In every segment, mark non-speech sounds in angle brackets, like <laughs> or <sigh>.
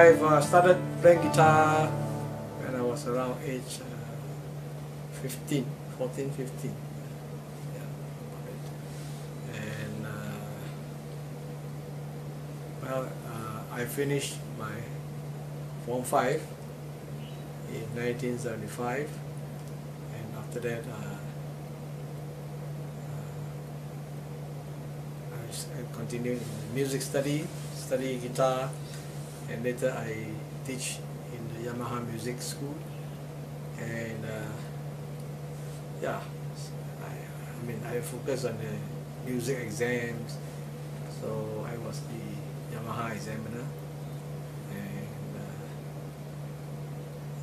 I've uh, started playing guitar when I was around age uh, 15, 14, 15. Yeah. And uh, well, uh, I finished my Form 5 in 1975 and after that uh, uh, I I continued music study, study guitar and later I teach in the Yamaha Music School. And uh, yeah I mean I focus on the music exams. So I was the Yamaha examiner. And uh,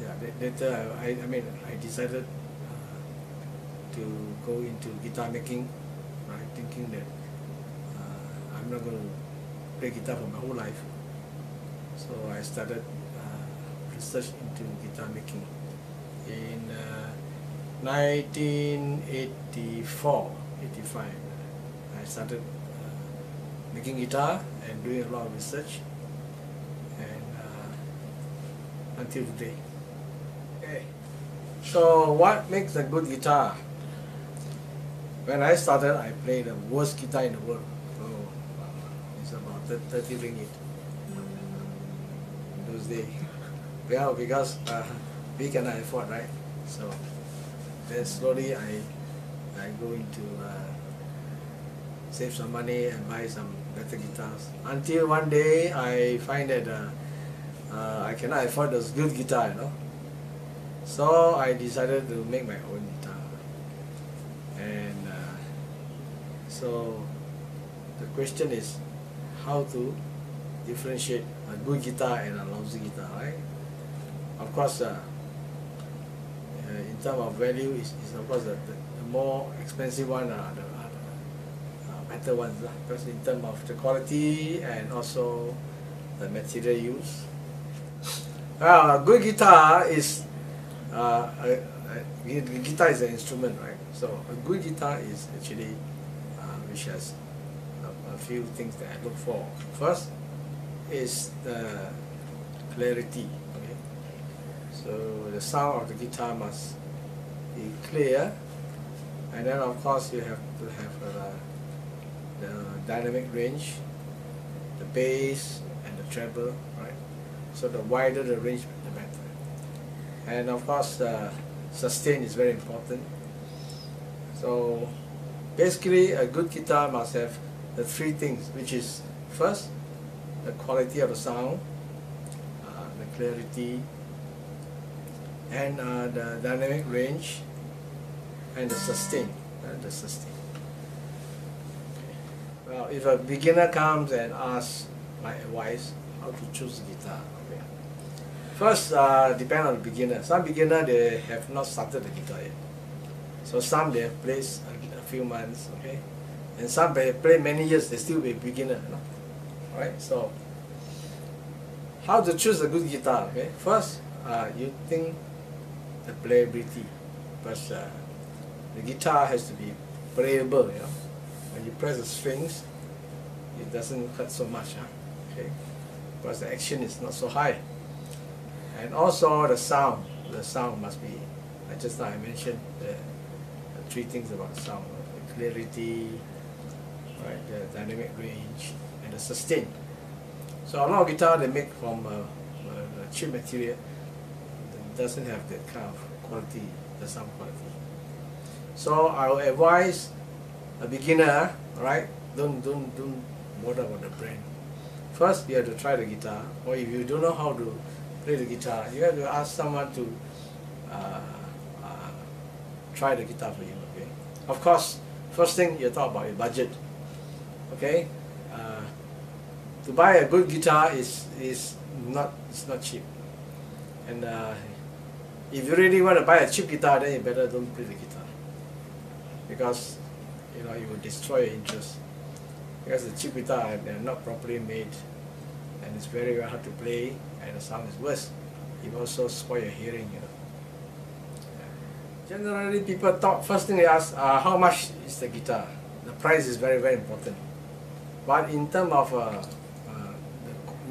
yeah later I, I, I mean I decided uh, to go into guitar making. Right thinking that uh, I'm not going to play guitar for my whole life so I started uh, research into guitar making in uh, 1984 85 I started uh, making guitar and doing a lot of research and uh, until today. Okay. So what makes a good guitar? When I started I played the worst guitar in the world. So uh, it's about thir- 30 ringgit those days well because uh, we cannot afford right? So then slowly I I go into uh, save some money and buy some better guitars. Until one day I find that uh, uh, I cannot afford those good guitar you know. So I decided to make my own guitar. And uh, so the question is how to differentiate a good guitar and a lousy guitar right? Of course uh, uh, in terms of value is, is of course the, the, more expensive one are the, are the uh, better ones lah. because in terms of the quality and also the material used a good guitar is uh, a, a, guitar is an instrument right? So a good guitar is actually uh, which has a, a few things that I look for. First is the clarity okay? So the sound of the guitar must be clear. And then of course you have to have uh, the dynamic range the bass and the treble right? So the wider the range the better. And of course uh, sustain is very important. So basically a good guitar must have the three things which is first the quality of the sound uh, the clarity and uh, the dynamic range and the sustain uh, the sustain. Okay. well if a beginner comes and asks my advice how to choose guitar? First uh, depend on the beginner. Some beginner they have not started the guitar yet. So some they have played a, a few months okay? And some they play many years they still be beginner? Right so how to choose a good guitar okay? First uh, you think the playability because uh, the guitar has to be playable you know? When you press the strings it doesn't hurt so much huh? okay? Because the action is not so high. And also the sound the sound must be I just now I mentioned the, the three things about sound the clarity right the dynamic range the sustain so a lot of guitar they make from uh, uh, cheap material doesn't have that kind of quality, the sound quality. So I will advise a beginner, right? Don't don't don't bother about the brand. First, you have to try the guitar, or if you don't know how to play the guitar, you have to ask someone to uh, uh, try the guitar for you. Okay. Of course, first thing you talk about your budget. Okay. To buy a good guitar is is not it's not cheap, and uh, if you really want to buy a cheap guitar, then you better don't play the guitar because you know you will destroy your interest. Because the cheap guitar they're not properly made, and it's very, very hard to play, and the sound is worse. It also spoil your hearing, you know. Generally, people talk. First thing they ask, uh, how much is the guitar? The price is very, very important. But in terms of uh,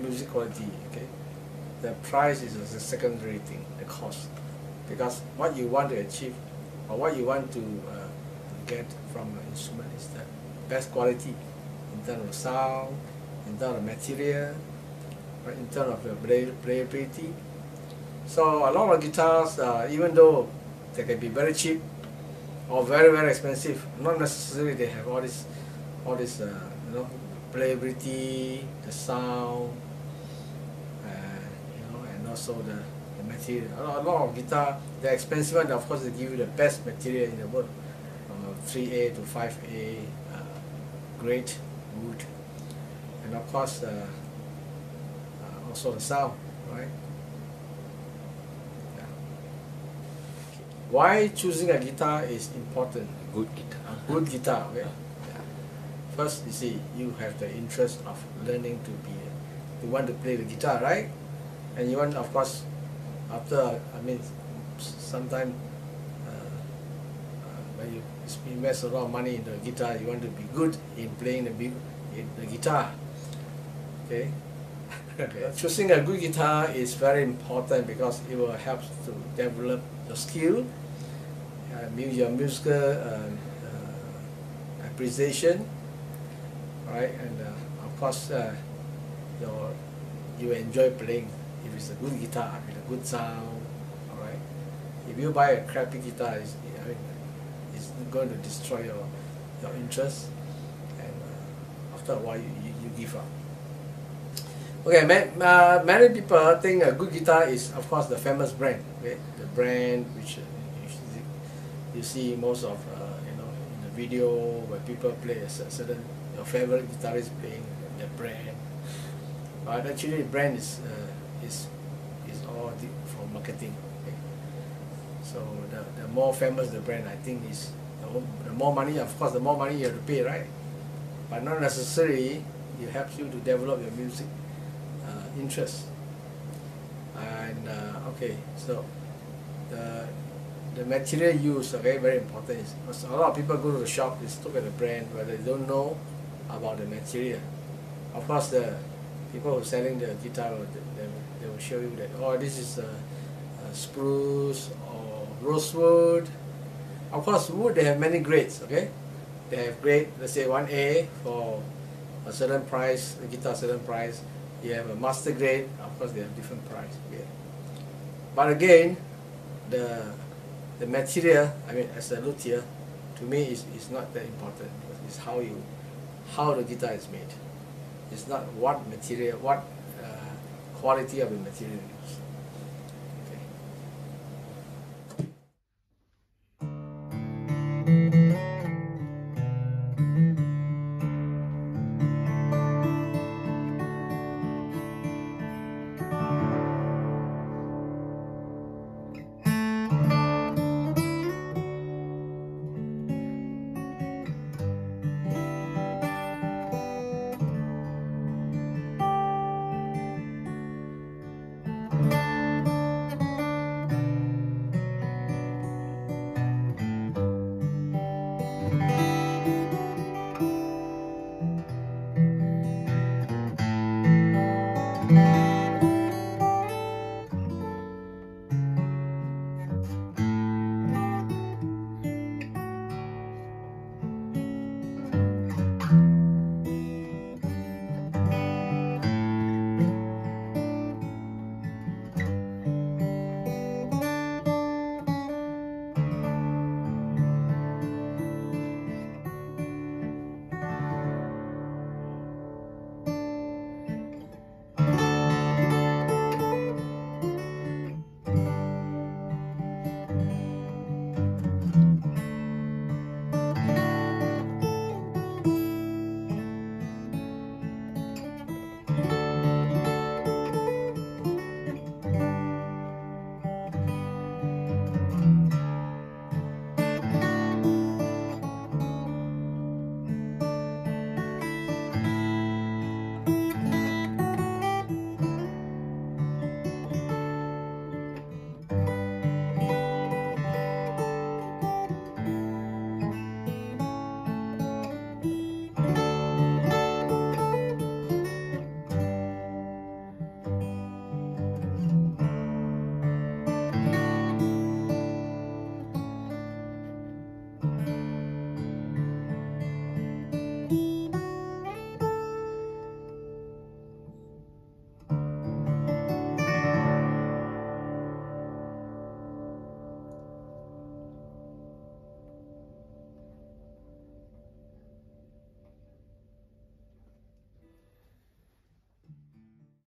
music quality, okay, the price is a secondary thing, the cost. Because what you want to achieve or what you want to uh, get from an instrument is the best quality in terms of sound, in terms of material, right, in terms of the play, playability. So a lot of guitars, uh, even though they can be very cheap or very very expensive, not necessarily they have all this, all this, uh, you know, playability, the sound, uh, you know, and also the, the material. A lot, of guitar, the expensive one, of course, they give you the best material in the world, from 3A to 5A, uh, great wood, and of course, uh, uh, also the sound, right? Why choosing a guitar is important? Good guitar. A good guitar, okay? First, you see, you have the interest of learning to be, you want to play the guitar, right? And you want, of course, after, I mean, sometime uh, uh, when you invest a lot of money in the guitar, you want to be good in playing the, in the guitar, okay? okay. <laughs> Choosing a good guitar is very important because it will help to develop your skill, uh, your musical uh, uh, appreciation, right? And uh, of course, uh, your you enjoy playing if it's a good guitar with a good sound, all right. If you buy a crappy guitar, it's, I mean, it's going to destroy your your interest, and uh, after a while, you, you, you give up. Okay, man, uh, many people think a good guitar is, of course, the famous brand. Okay, the brand which uh, you see most of uh, you know in the video where people play a certain your favorite guitarist playing the brand. But actually, brand is uh, is is all for marketing. Okay? So the, the more famous the brand, I think is the, the more money. Of course, the more money you have to pay, right? But not necessarily it helps you to develop your music uh, interest. And uh, okay, so the the material used are very very important. Because a lot of people go to the shop, they look at the brand, but they don't know about the material. Of course, the people who are selling the guitar, they, they will show you that, oh, this is a, a spruce or rosewood. Of course, wood, they have many grades, okay? They have grade, let's say 1A for a certain price, a guitar certain price. You have a master grade, of course, they have different price. Okay? But again, the the material, I mean, as a luthier, to me, is, is not that important. It's how you, how the guitar is made. It's not what material, what uh, quality of the material.